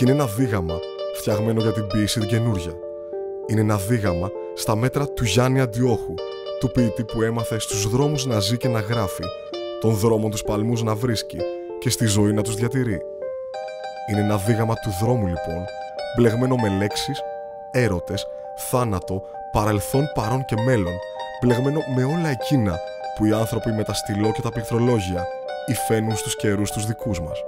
Και είναι ένα δίγαμα φτιαγμένο για την ποίηση την καινούρια. Είναι ένα δίγαμα στα μέτρα του Γιάννη Αντιόχου, του ποιητή που έμαθε στους δρόμους να ζει και να γράφει, των δρόμων τους παλμούς να βρίσκει και στη ζωή να τους διατηρεί. Είναι ένα δίγαμα του δρόμου λοιπόν, μπλεγμένο με λέξεις, έρωτες, θάνατο, παρελθόν, παρόν και μέλλον, μπλεγμένο με όλα εκείνα που οι άνθρωποι με τα στυλό και τα πληκτρολόγια υφαίνουν στους καιρούς τους δικούς μας.